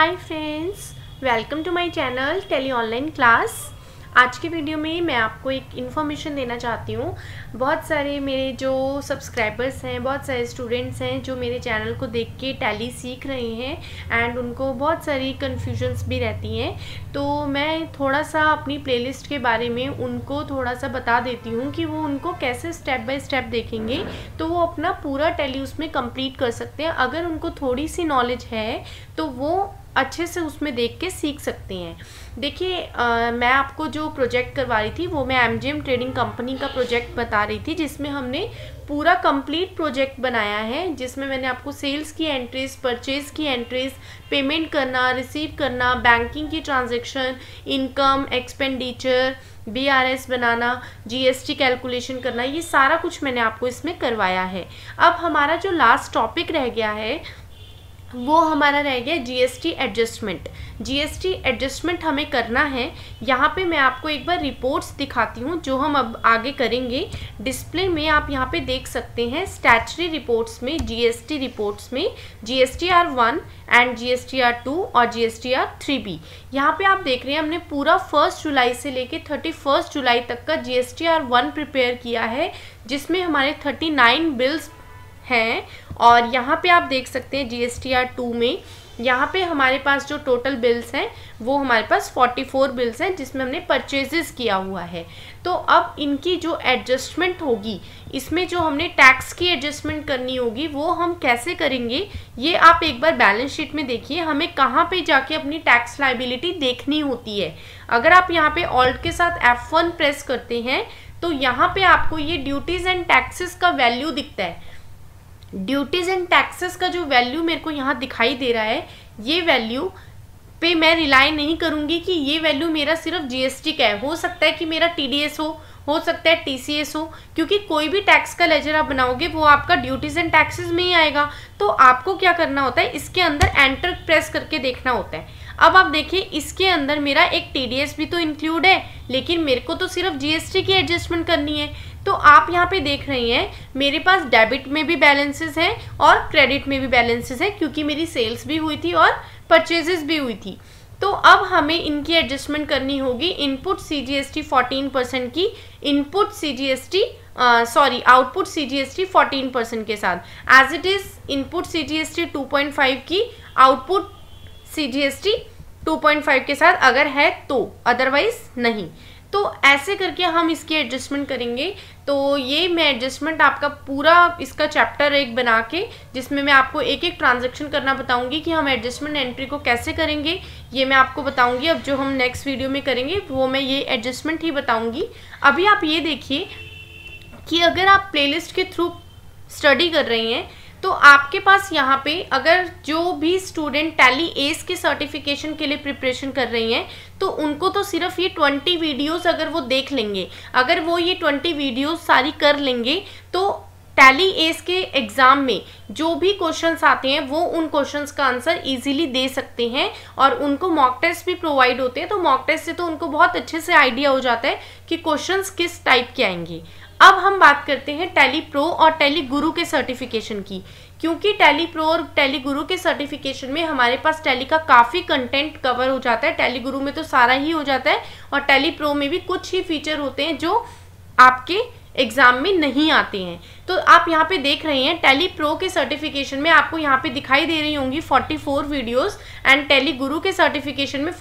Hi friends welcome to my channel Tally online class आज के video में मैं आपको एक इन्फॉर्मेशन देना चाहती हूँ। बहुत सारे मेरे जो सब्सक्राइबर्स हैं, बहुत सारे स्टूडेंट्स हैं जो मेरे चैनल को देख के टैली सीख रहे हैं एंड उनको बहुत सारी कन्फ्यूजन्स भी रहती हैं। तो मैं थोड़ा सा अपनी प्लेलिस्ट के बारे में उनको थोड़ा सा बता देती हूँ कि वो उनको कैसे स्टेप बाय स्टेप देखेंगे। तो वो अपना पूरा टैली उसमें कंप्लीट कर सकते हैं। अगर उनको थोड़ी सी नॉलेज है तो वो अच्छे से उसमें देख के सीख सकते हैं। देखिए मैं आपको जो प्रोजेक्ट करवा रही थी, वो मैं M G M trading company का प्रोजेक्ट बता रही थी, जिसमें हमने पूरा कंप्लीट प्रोजेक्ट बनाया है, जिसमें मैंने आपको सेल्स की एंट्रीज परचेज की एंट्रीज पेमेंट करना रिसीव करना बैंकिंग की transaction income expenditure B R S बनाना जी एस टी कैलकुलेशन करना, ये सारा कुछ मैंने आपको इसमें करवाया है। अब हमारा जो लास्ट टॉपिक रह गया है वो हमारा रह गया जीएसटी एडजस्टमेंट जीएसटी एडजस्टमेंट हमें करना है। यहाँ पे मैं आपको एक बार रिपोर्ट्स दिखाती हूँ, जो हम अब आगे करेंगे। डिस्प्ले में आप यहाँ पे देख सकते हैं स्टैचरी रिपोर्ट्स में जीएसटी रिपोर्ट्स में। GST R one and GST R two और जीएसटी आर थ्री बी यहाँ पे आप देख रहे हैं, हमने पूरा फ़र्स्ट जुलाई से लेके थर्टी फ़र्स्ट जुलाई तक का जीएसटी आर वन प्रिपेयर किया है, जिसमें हमारे थर्टी नाइन बिल्स हैं। और यहाँ पे आप देख सकते हैं G S T R two में। यहाँ पे हमारे पास जो टोटल बिल्स हैं, वो हमारे पास 44 बिल्स हैं, जिसमें हमने परचेजेस किया हुआ है। तो अब इनकी जो एडजस्टमेंट होगी, इसमें जो हमने टैक्स की एडजस्टमेंट करनी होगी, वो हम कैसे करेंगे, ये आप एक बार बैलेंस शीट में देखिए। हमें कहाँ पे जाके अपनी टैक्स लाइबिलिटी देखनी होती है। अगर आप यहाँ पे ऑल्ट के साथ F1 प्रेस करते हैं तो यहाँ पे आपको ये ड्यूटीज़ एंड टैक्सेस का वैल्यू दिखता है। ड्यूटीज़ एंड टैक्सेस का जो वैल्यू मेरे को यहाँ दिखाई दे रहा है, ये वैल्यू पे मैं रिलाई नहीं करूँगी कि ये वैल्यू मेरा सिर्फ़ जीएसटी का है। हो सकता है कि मेरा टीडीएस हो हो सकता है टीसीएस हो, क्योंकि कोई भी टैक्स का लेजर आप बनाओगे, वो आपका ड्यूटीज़ एंड टैक्सेस में ही आएगा। तो आपको क्या करना होता है, इसके अंदर एंटर प्रेस करके देखना होता है। अब आप देखिए, इसके अंदर मेरा एक टीडीएस भी तो इंक्लूड है, लेकिन मेरे को तो सिर्फ़ जीएसटी की एडजस्टमेंट करनी है। तो आप यहाँ पे देख रही हैं, मेरे पास डेबिट में भी बैलेंसेस हैं और क्रेडिट में भी बैलेंसेस हैं क्योंकि मेरी सेल्स भी हुई थी और परचेजेस भी हुई थी। तो अब हमें इनकी एडजस्टमेंट करनी होगी। Input C G S T fourteen percent की। Input C G S T sorry output C G S T fourteen percent के साथ। As it is input C G S T two point five की output C G S T two point five के साथ अगर है तो otherwise नहीं। तो ऐसे करके हम इसकी एडजस्टमेंट करेंगे। तो ये मैं एडजस्टमेंट आपका पूरा इसका चैप्टर एक बना के, जिसमें मैं आपको एक एक ट्रांजेक्शन करना बताऊँगी कि हम एडजस्टमेंट एंट्री को कैसे करेंगे, ये मैं आपको बताऊँगी। अब जो हम नेक्स्ट वीडियो में करेंगे, वो मैं ये एडजस्टमेंट ही बताऊँगी। अभी आप ये देखिए कि अगर आप प्लेलिस्ट के थ्रू स्टडी कर रही हैं तो आपके पास यहाँ पे अगर जो भी स्टूडेंट टैली एस के सर्टिफिकेशन के लिए प्रिपरेशन कर रही हैं तो उनको तो सिर्फ़ ये ट्वेंटी वीडियोस अगर वो देख लेंगे, अगर वो ये ट्वेंटी वीडियोस सारी कर लेंगे तो टैली एस के एग्ज़ाम में जो भी क्वेश्चंस आते हैं, वो उन क्वेश्चंस का आंसर इजीली दे सकते हैं और उनको मॉक टेस्ट भी प्रोवाइड होते हैं तो मॉक टेस्ट से तो उनको बहुत अच्छे से आइडिया हो जाता है कि क्वेश्चंस किस टाइप के आएँगे। अब हम बात करते हैं टैली प्रो और टैली गुरु के सर्टिफिकेशन की। क्योंकि टैली प्रो और टैली गुरु के सर्टिफिकेशन में हमारे पास टैली का काफ़ी कंटेंट कवर हो जाता है। टैली गुरु में तो सारा ही हो जाता है और टैली प्रो में भी कुछ ही फीचर होते हैं जो आपके एग्ज़ाम में नहीं आते हैं। तो आप यहाँ पे देख रहे हैं टैली प्रो के सर्टिफिकेशन में आपको यहाँ पे दिखाई दे रही होंगी 44 वीडियोस एंड टैली गुरु के सर्टिफिकेशन में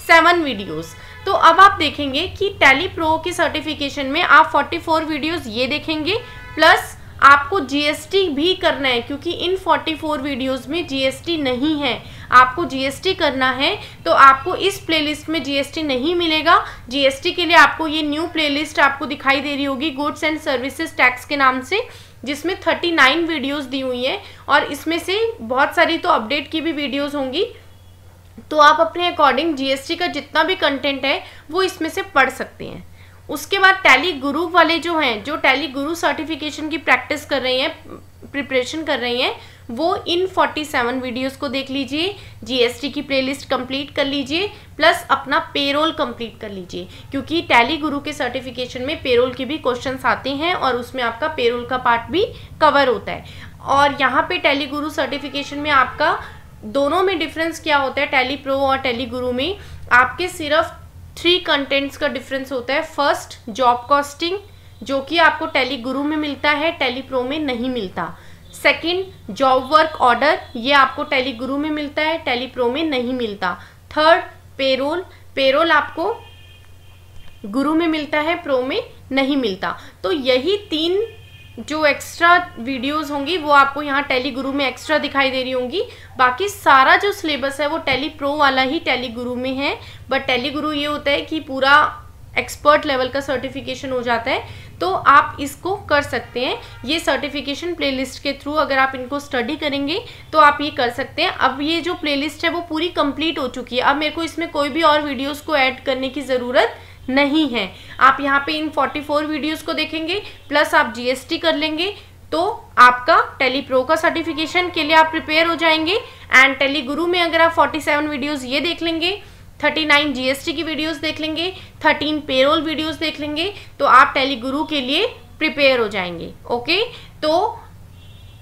47 वीडियोस। तो अब आप देखेंगे कि टैली प्रो की सर्टिफिकेशन में आप 44 वीडियोस ये देखेंगे प्लस आपको जीएसटी भी करना है, क्योंकि इन 44 वीडियोस में जीएसटी नहीं है। आपको जीएसटी करना है तो आपको इस प्लेलिस्ट में जीएसटी नहीं मिलेगा। जीएसटी के लिए आपको ये न्यू प्लेलिस्ट आपको दिखाई दे रही होगी गुड्स एंड सर्विसेज़ टैक्स के नाम से, जिसमें 39 वीडियोस दी हुई हैं, और इसमें से बहुत सारी तो अपडेट की भी वीडियोस होंगी। तो आप अपने अकॉर्डिंग जीएसटी का जितना भी कंटेंट है, वो इसमें से पढ़ सकते हैं। उसके बाद टैली गुरु वाले जो हैं, जो टैली गुरु सर्टिफिकेशन की प्रैक्टिस कर रही हैं प्रिपरेशन कर रही हैं, वो इन 47 वीडियोस को देख लीजिए जीएसटी की प्लेलिस्ट कंप्लीट कर लीजिए प्लस अपना पेरोल कंप्लीट कर लीजिए। क्योंकि टैली गुरु के सर्टिफिकेशन में पेरोल के भी क्वेश्चंस आते हैं और उसमें आपका पेरोल का पार्ट भी कवर होता है। और यहाँ पे टैली गुरु सर्टिफिकेशन में आपका दोनों में डिफरेंस क्या होता है? टेली प्रो और टेली गुरु में आपके सिर्फ़ थ्री कंटेंट्स का डिफरेंस होता है. फ़र्स्ट जॉब कॉस्टिंग जो कि आपको टेली गुरु में मिलता है टेली प्रो में नहीं मिलता. सेकंड जॉब वर्क ऑर्डर ये आपको टेली गुरु में मिलता है टेली प्रो में नहीं मिलता. थर्ड पेरोल पेरोल आपको गुरु में मिलता है प्रो में नहीं मिलता. तो यही तीन जो एक्स्ट्रा वीडियोस होंगी, वो आपको यहाँ टेली गुरु में एक्स्ट्रा दिखाई दे रही होंगी। बाकी सारा जो सिलेबस है, वो टेली प्रो वाला ही टेली गुरु में है। बट टेली गुरु ये होता है कि पूरा एक्सपर्ट लेवल का सर्टिफिकेशन हो जाता है। तो आप इसको कर सकते हैं। ये सर्टिफिकेशन प्लेलिस्ट के थ्रू अगर आप इनको स्टडी करेंगे तो आप ये कर सकते हैं। अब ये जो प्लेलिस्ट है, वो पूरी कंप्लीट हो चुकी है। अब मेरे को इसमें कोई भी और वीडियोस को ऐड करने की ज़रूरत नहीं है। आप यहाँ पे इन 44 वीडियोस को देखेंगे प्लस आप जीएसटी कर लेंगे तो आपका टेली प्रो का सर्टिफिकेशन के लिए आप प्रिपेयर हो जाएँगे। एंड टेली गुरु में अगर आप 47 वीडियोस ये देख लेंगे 39 जीएसटी की वीडियोस देख लेंगे 13 पेरोल वीडियोस देख लेंगे तो आप टेली गुरु के लिए प्रिपेयर हो जाएँगे। ओके तो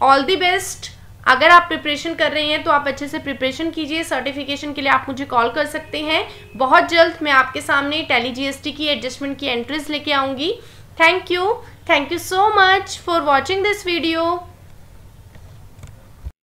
ऑल द बेस्ट अगर आप प्रिपरेशन कर रहे हैं तो आप अच्छे से प्रिपरेशन कीजिए। सर्टिफिकेशन के लिए आप मुझे कॉल कर सकते हैं। बहुत जल्द मैं आपके सामने टेली जीएसटी की एडजस्टमेंट की एंट्रीज लेके आऊँगी। Thank you thank you so much for watching this video